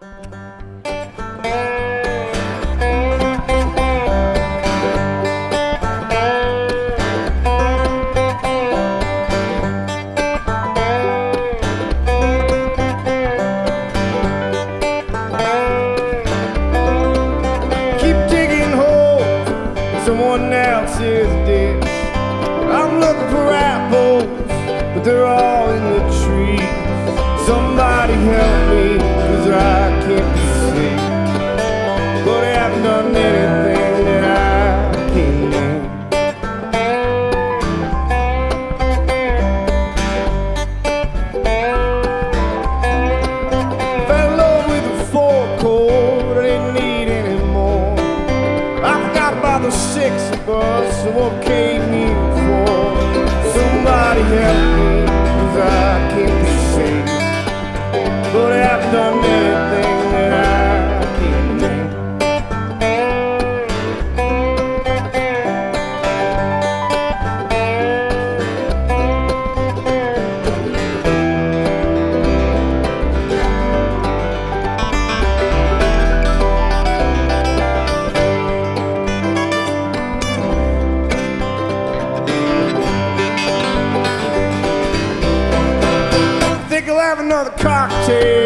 Keep cocktail.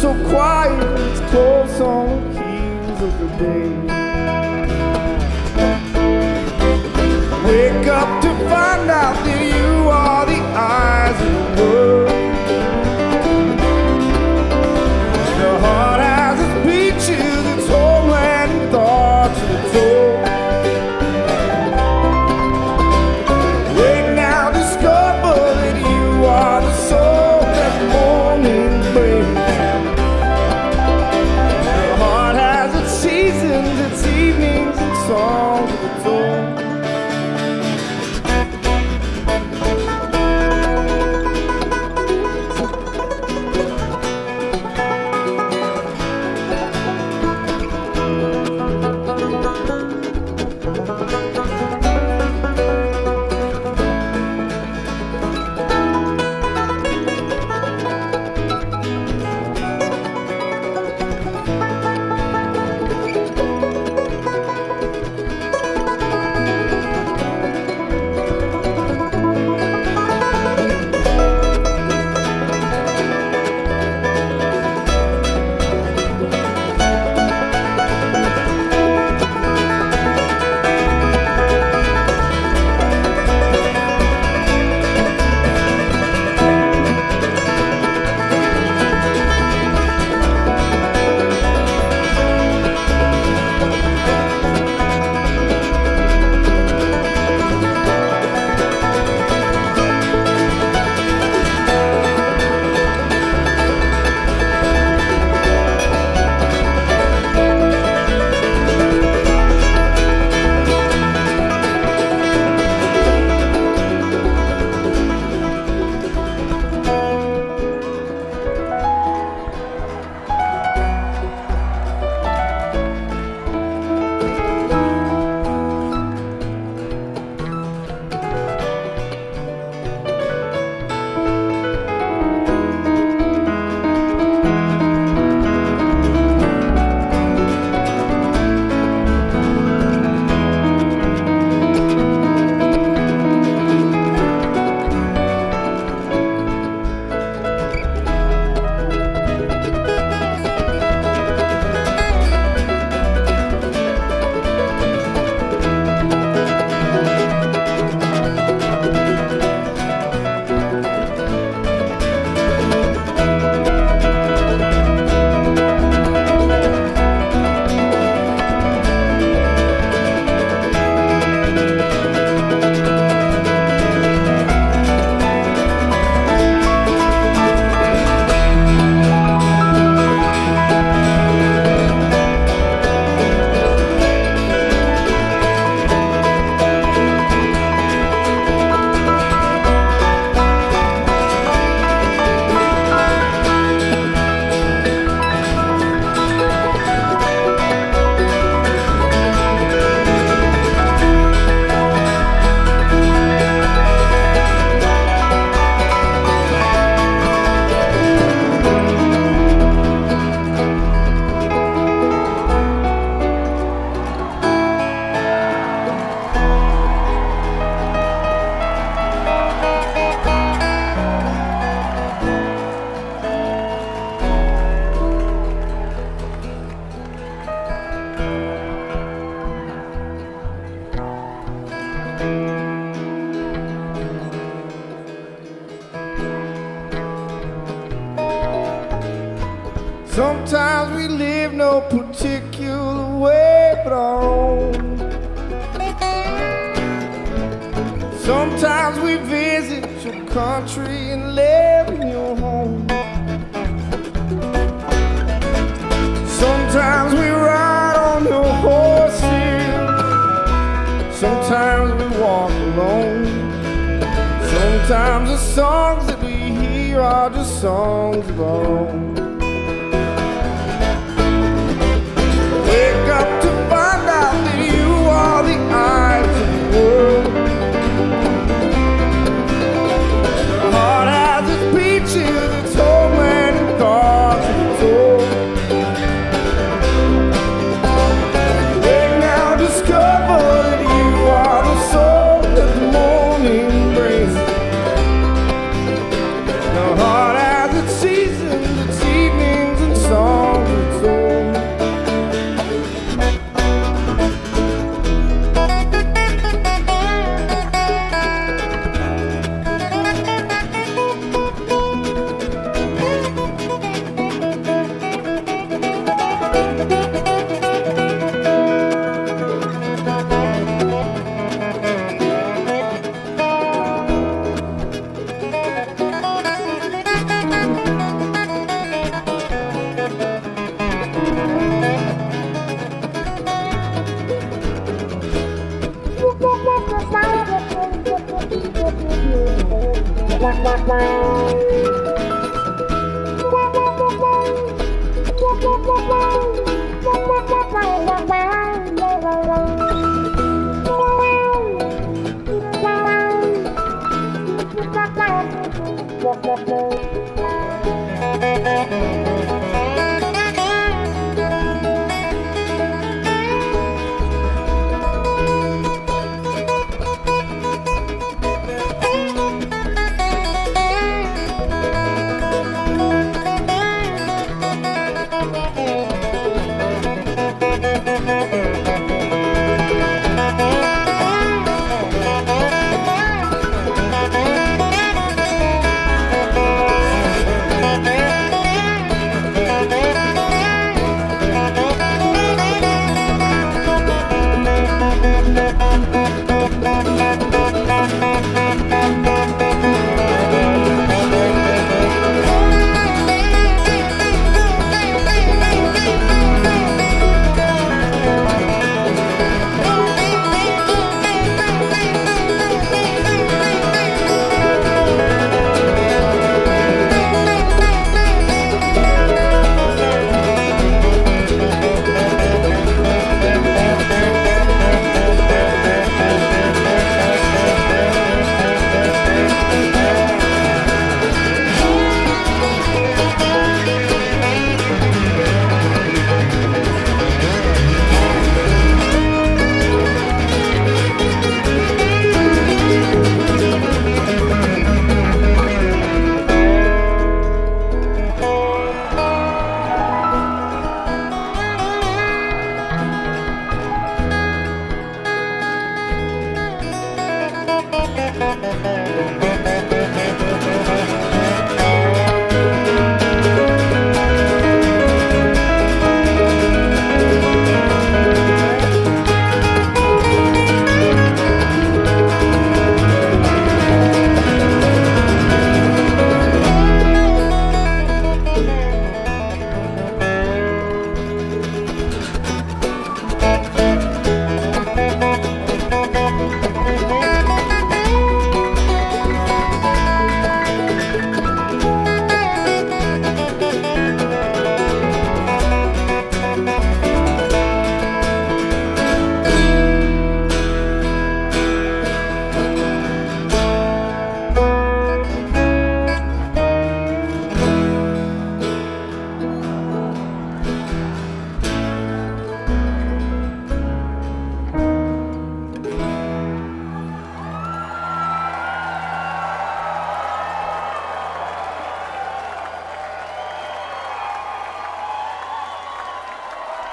So quiet, home. Sometimes we ride on your horses. Sometimes we walk alone. Sometimes the songs that we hear are just songs of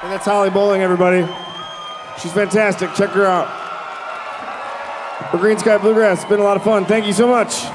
And that's Holly Bowling, everybody. She's fantastic. Check her out. For Greensky Bluegrass, it's been a lot of fun. Thank you so much.